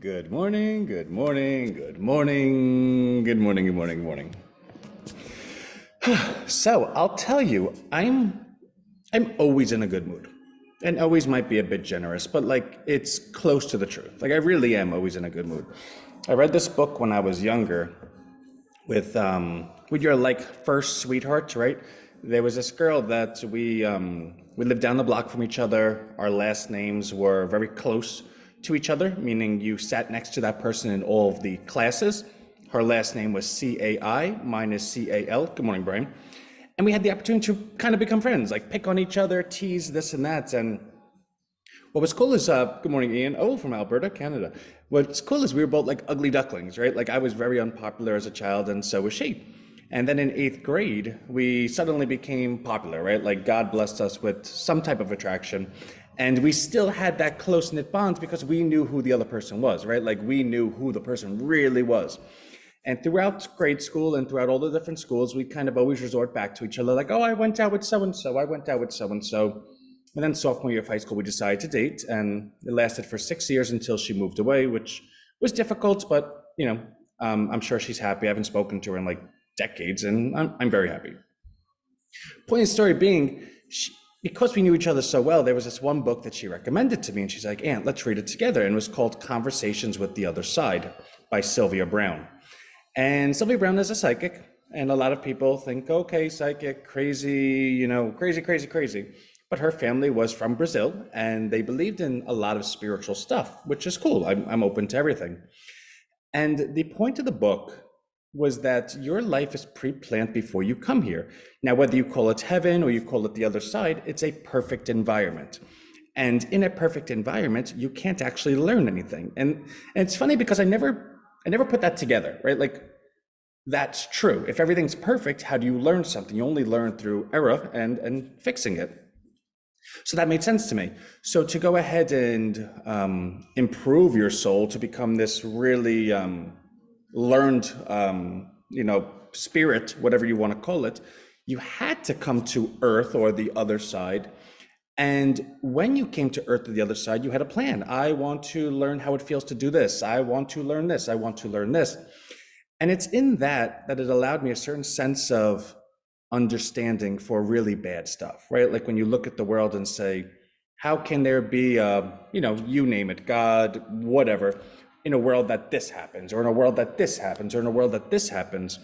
Good morning, good morning, good morning, good morning, good morning, good morning. so I'll tell you, I'm I'm always in a good mood. And always might be a bit generous, but like it's close to the truth. Like I really am always in a good mood. I read this book when I was younger with um with your like first sweetheart, right? There was this girl that we um we lived down the block from each other. Our last names were very close to each other, meaning you sat next to that person in all of the classes. Her last name was C A I, mine is C A L. Good morning, Brian. And we had the opportunity to kind of become friends, like pick on each other, tease this and that. And what was cool is, uh, good morning, Ian. Oh, from Alberta, Canada. What's cool is we were both like ugly ducklings, right? Like I was very unpopular as a child, and so was she. And then in eighth grade, we suddenly became popular, right? Like God blessed us with some type of attraction. And we still had that close knit bond because we knew who the other person was, right? Like we knew who the person really was. And throughout grade school and throughout all the different schools, we kind of always resort back to each other, like, oh, I went out with so and so, I went out with so and so. And then sophomore year of high school, we decided to date, and it lasted for six years until she moved away, which was difficult, but you know, um, I'm sure she's happy. I haven't spoken to her in like decades, and I'm, I'm very happy. Point of story being, she, because we knew each other so well, there was this one book that she recommended to me, and she's like, Ant, let's read it together. And it was called Conversations with the Other Side by Sylvia Browne. And Sylvia Browne is a psychic, and a lot of people think, okay, psychic, crazy, you know, crazy, crazy, crazy. But her family was from Brazil, and they believed in a lot of spiritual stuff, which is cool. I'm, I'm open to everything. And the point of the book was that your life is pre-planned before you come here. Now, whether you call it heaven or you call it the other side, it's a perfect environment. And in a perfect environment, you can't actually learn anything. And, and it's funny because I never, I never put that together, right? Like that's true. If everything's perfect, how do you learn something? You only learn through error and, and fixing it. So that made sense to me. So to go ahead and um, improve your soul to become this really um, learned, um, you know, spirit, whatever you want to call it, you had to come to Earth or the other side. And when you came to Earth or the other side, you had a plan. I want to learn how it feels to do this. I want to learn this. I want to learn this. And it's in that that it allowed me a certain sense of understanding for really bad stuff, right? Like when you look at the world and say, how can there be a, you know, you name it, God, whatever, in a world that this happens, or in a world that this happens, or in a world that this happens.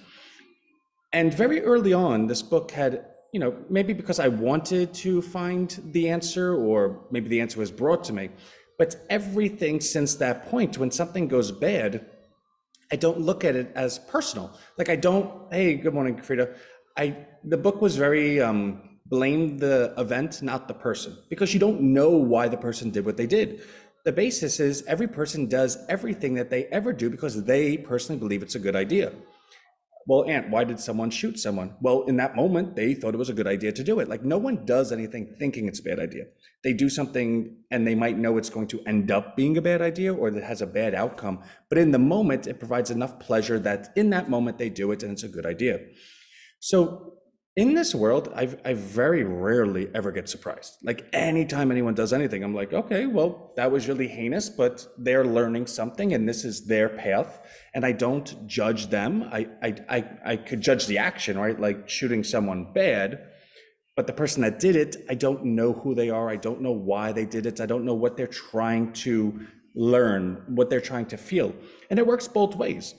And very early on, this book had, you know, maybe because I wanted to find the answer, or maybe the answer was brought to me, but everything since that point, when something goes bad, I don't look at it as personal. Like I don't, hey, good morning, Frida. I the book was very um blame the event, not the person, because you don't know why the person did what they did the basis is every person does everything that they ever do because they personally believe it's a good idea. Well, Ant, why did someone shoot someone? Well, in that moment, they thought it was a good idea to do it. Like no one does anything thinking it's a bad idea. They do something and they might know it's going to end up being a bad idea or that has a bad outcome. But in the moment, it provides enough pleasure that in that moment they do it and it's a good idea. So in this world, I've, I very rarely ever get surprised. Like anytime anyone does anything, I'm like, okay, well, that was really heinous, but they're learning something and this is their path. And I don't judge them. I, I, I, I could judge the action, right? Like shooting someone bad, but the person that did it, I don't know who they are. I don't know why they did it. I don't know what they're trying to learn, what they're trying to feel. And it works both ways.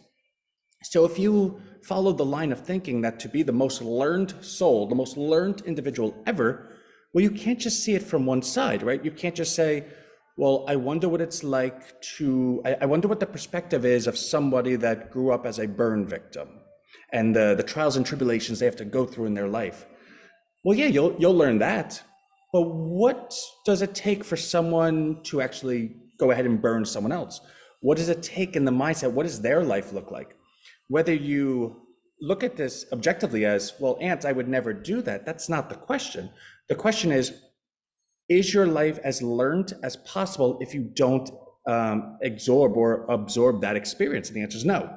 So if you follow the line of thinking that to be the most learned soul, the most learned individual ever, well, you can't just see it from one side, right? You can't just say, well, I wonder what it's like to, I, I wonder what the perspective is of somebody that grew up as a burn victim and the, the trials and tribulations they have to go through in their life. Well, yeah, you'll, you'll learn that. But what does it take for someone to actually go ahead and burn someone else? What does it take in the mindset? What does their life look like? Whether you look at this objectively as, well, Ant, I would never do that, that's not the question. The question is, is your life as learned as possible if you don't um, absorb or absorb that experience? And the answer is no.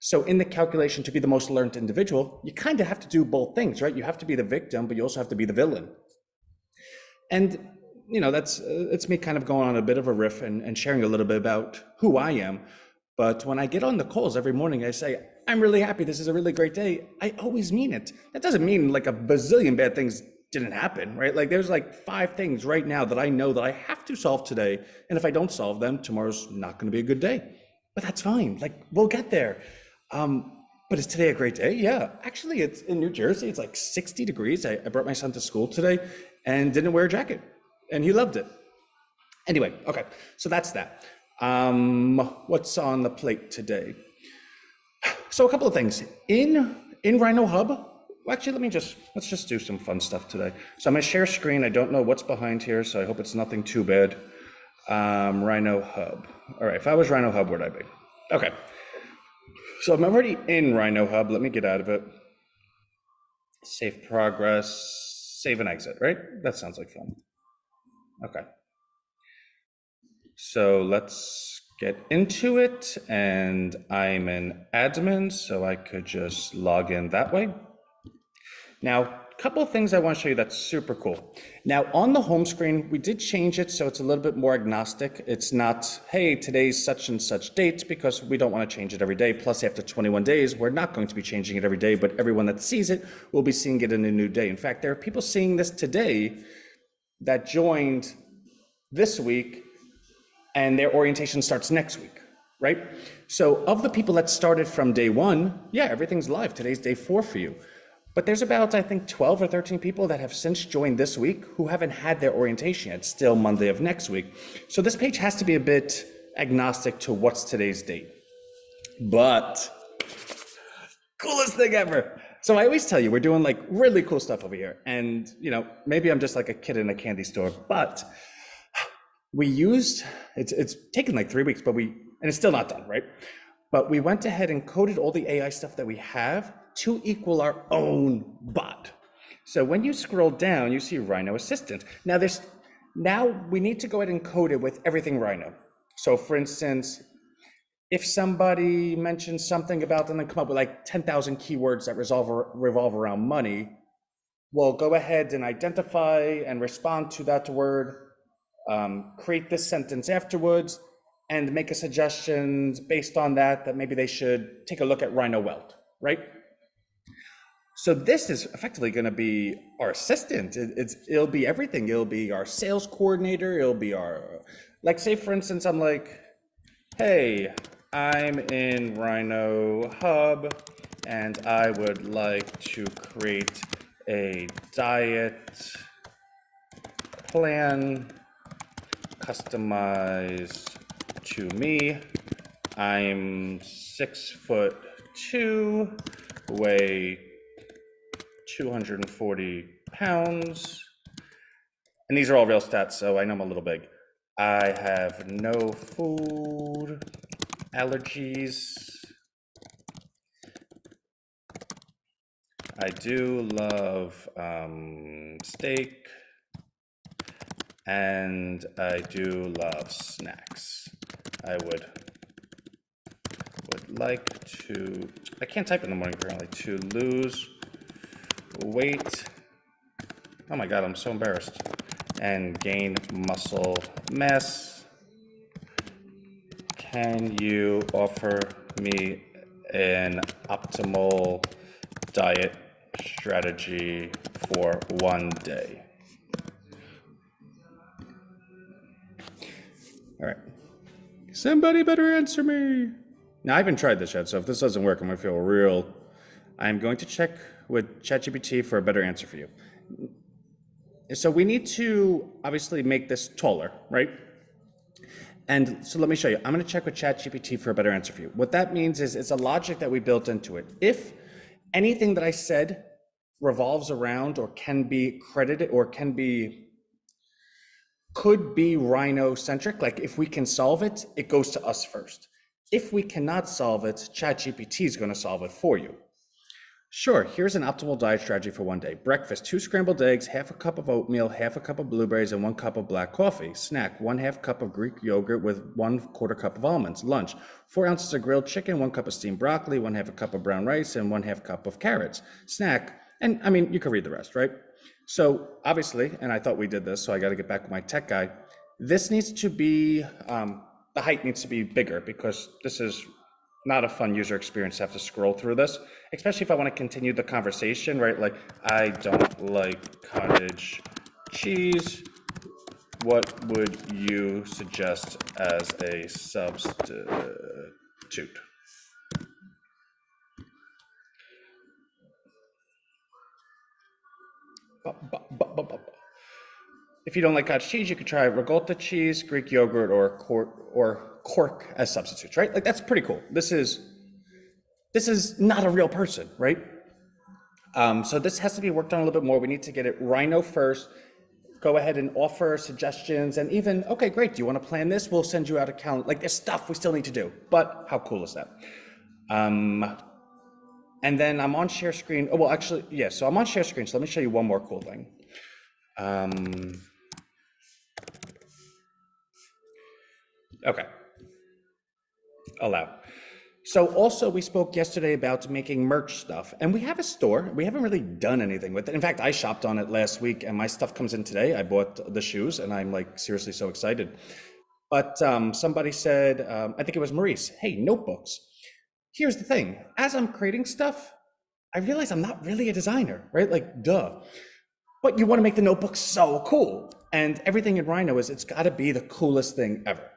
So in the calculation to be the most learned individual, you kind of have to do both things, right? You have to be the victim, but you also have to be the villain. And you know, that's uh, it's me kind of going on a bit of a riff and, and sharing a little bit about who I am. But when I get on the calls every morning, I say, I'm really happy. This is a really great day. I always mean it. That doesn't mean like a bazillion bad things didn't happen, right? Like there's like five things right now that I know that I have to solve today. And if I don't solve them, tomorrow's not going to be a good day. But that's fine. Like we'll get there. Um, but is today a great day? Yeah. Actually, it's in New Jersey. It's like 60 degrees. I, I brought my son to school today and didn't wear a jacket, and he loved it. Anyway, okay. So that's that. Um, what's on the plate today? So a couple of things in in Rhino Hub actually, let me just, let's just do some fun stuff today. So I'm gonna share screen. I don't know what's behind here, so I hope it's nothing too bad. Um, Rhino Hub. All right, if I was Rhino Hub, where'd I be? Okay. So I'm already in Rhino Hub. Let me get out of it. Save progress, save and exit, right? That sounds like fun. Okay. So let's get into it. And I'm an admin, so I could just log in that way. Now, a couple of things I want to show you that's super cool. Now, on the home screen, we did change it so it's a little bit more agnostic. It's not, hey, today's such and such date, because we don't want to change it every day. Plus, after 21 days, we're not going to be changing it every day, but everyone that sees it will be seeing it in a new day. In fact, there are people seeing this today that joined this week, and their orientation starts next week right? So of the people that started from day one, yeah, everything's live. Today's day four for you. But there's about, I think, 12 or 13 people that have since joined this week who haven't had their orientation yet, still Monday of next week. So this page has to be a bit agnostic to what's today's date. But coolest thing ever. So I always tell you, we're doing like really cool stuff over here. And, you know, maybe I'm just like a kid in a candy store, but we used, it's, it's taken like three weeks, but we, and it's still not done, right? But we went ahead and coded all the AI stuff that we have to equal our own bot. So when you scroll down, you see Rhino Assistant. Now there's now we need to go ahead and code it with everything Rhino. So for instance, if somebody mentions something about them and come up with like 10,000 keywords that resolve, revolve around money, we'll go ahead and identify and respond to that word, um, create this sentence afterwards, and make a suggestion based on that, that maybe they should take a look at Rhino Weld, right? So this is effectively going to be our assistant. It, it's it'll be everything. It'll be our sales coordinator. It'll be our like say for instance I'm like, hey, I'm in Rhino Hub, and I would like to create a diet plan customized to me. I'm six foot two, weigh 240 pounds. And these are all real stats, so I know I'm a little big. I have no food allergies. I do love um, steak and I do love snacks. I would would like to I can't type in the morning apparently to lose weight. Oh my God, I'm so embarrassed. And gain muscle mass. Can you offer me an optimal diet strategy for one day? All right. Somebody better answer me. Now, I haven't tried this yet, so if this doesn't work, I'm going to feel real. I'm going to check with ChatGPT for a better answer for you. So we need to obviously make this taller, right? And so let me show you. I'm going to check with ChatGPT for a better answer for you. What that means is it's a logic that we built into it. If anything that I said revolves around or can be credited or can be could be rhino centric like if we can solve it it goes to us first if we cannot solve it chatgpt is going to solve it for you Sure, here's an optimal diet strategy for one day. Breakfast, two scrambled eggs, half a cup of oatmeal, half a cup of blueberries, and one cup of black coffee. Snack, one half cup of Greek yogurt with one quarter cup of almonds. Lunch, four ounces of grilled chicken, one cup of steamed broccoli, one half a cup of brown rice, and one half cup of carrots. Snack, and I mean, you can read the rest, right? So obviously, and I thought we did this, so I got to get back with my tech guy. This needs to be, um, the height needs to be bigger because this is not a fun user experience to have to scroll through this, especially if I want to continue the conversation, right? Like, I don't like cottage cheese. What would you suggest as a substitute? If you don't like cottage cheese, you could try ricotta cheese, Greek yogurt, or quark, or quark as substitutes, right? Like that's pretty cool. This is this is not a real person, right? Um, so this has to be worked on a little bit more. We need to get it Rhino first. Go ahead and offer suggestions, and even okay, great. Do you want to plan this? We'll send you out a calendar. Like there's stuff we still need to do, but how cool is that? Um, and then I'm on share screen. Oh, well, actually, yeah, so I'm on share screen. So let me show you one more cool thing. Um, okay. Allow. So also we spoke yesterday about making merch stuff and we have a store. We haven't really done anything with it. In fact, I shopped on it last week and my stuff comes in today. I bought the shoes and I'm like seriously so excited. But um, somebody said, um, I think it was Maurice, hey, notebooks here's the thing as I'm creating stuff, I realize I'm not really a designer, right? Like, duh. But you want to make the notebook so cool. And everything in Rhino is it's got to be the coolest thing ever.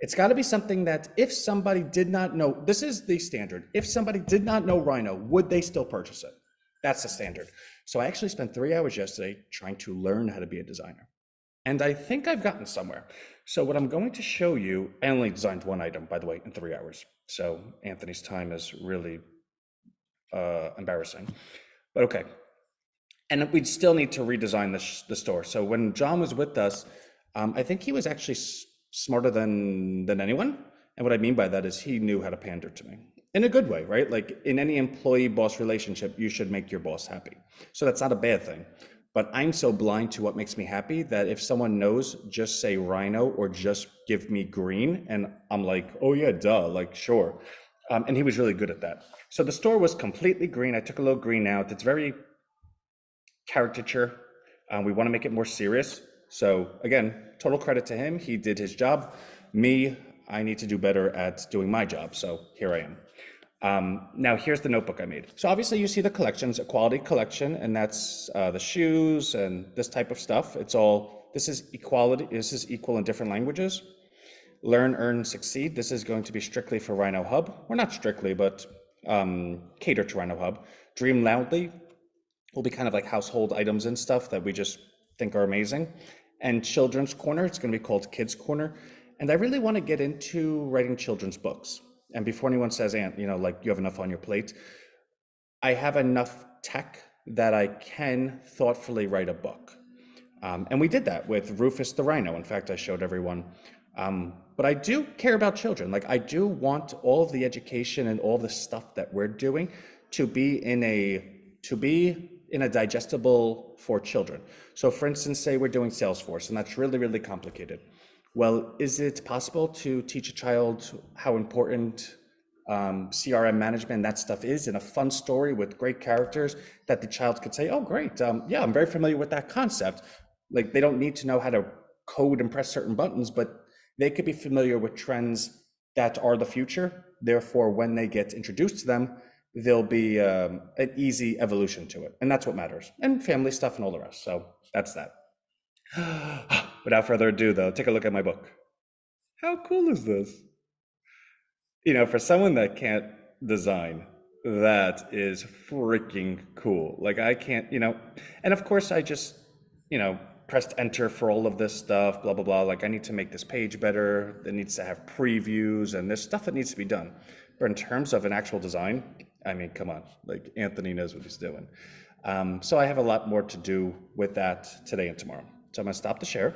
It's got to be something that if somebody did not know, this is the standard. If somebody did not know Rhino, would they still purchase it? That's the standard. So I actually spent three hours yesterday trying to learn how to be a designer. And I think I've gotten somewhere. So what I'm going to show you, I only designed one item, by the way, in three hours. So Anthony's time is really uh, embarrassing. But okay. And we'd still need to redesign the, sh- the store. So when John was with us, um, I think he was actually s- smarter than than anyone. And what I mean by that is he knew how to pander to me in a good way, right? Like in any employee boss relationship, you should make your boss happy. So that's not a bad thing. But I'm so blind to what makes me happy that if someone knows, just say rhino or just give me green. And I'm like, oh, yeah, duh, like, sure. Um, and he was really good at that. So the store was completely green. I took a little green out. It's very caricature. Um, we want to make it more serious. So again, total credit to him. He did his job. Me, I need to do better at doing my job. So here I am. Um, now here's the notebook I made. So obviously you see the collections, a quality collection, and that's uh, the shoes and this type of stuff. It's all, this is equality, this is equal in different languages. Learn, earn, succeed. This is going to be strictly for Rhino Hub. Or not strictly, but um, cater to Rhino Hub. Dream loudly will be kind of like household items and stuff that we just think are amazing. And Children's Corner, it's going to be called Kids Corner. And I really want to get into writing children's books and before anyone says, Ant, you know, like you have enough on your plate, I have enough tech that I can thoughtfully write a book. Um, and we did that with Rufus the Rhino. In fact, I showed everyone. Um, but I do care about children. Like I do want all of the education and all the stuff that we're doing to be in a to be in a digestible for children. So for instance, say we're doing Salesforce, and that's really, really complicated well, is it possible to teach a child how important um, CRM management and that stuff is in a fun story with great characters that the child could say, oh, great. Um, yeah, I'm very familiar with that concept. Like they don't need to know how to code and press certain buttons, but they could be familiar with trends that are the future. Therefore, when they get introduced to them, there'll be um, an easy evolution to it. And that's what matters. And family stuff and all the rest. So that's that. Without further ado, though, take a look at my book. How cool is this? You know, for someone that can't design, that is freaking cool. Like, I can't, you know, and of course, I just, you know, pressed enter for all of this stuff, blah, blah, blah. Like, I need to make this page better. It needs to have previews, and there's stuff that needs to be done. But in terms of an actual design, I mean, come on, like, Anthony knows what he's doing. Um, so I have a lot more to do with that today and tomorrow. So I'm gonna stop the share.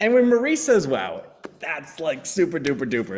And when Marie says wow, that's like super duper duper.